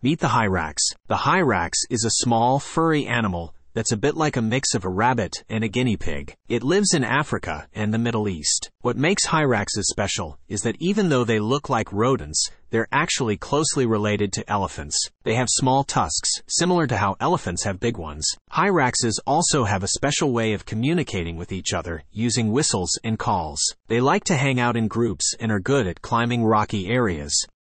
Meet the hyrax. The hyrax is a small, furry animal that's a bit like a mix of a rabbit and a guinea pig. It lives in Africa and the Middle East. What makes hyraxes special is that even though they look like rodents, they're actually closely related to elephants. They have small tusks, similar to how elephants have big ones. Hyraxes also have a special way of communicating with each other using whistles and calls. They like to hang out in groups and are good at climbing rocky areas.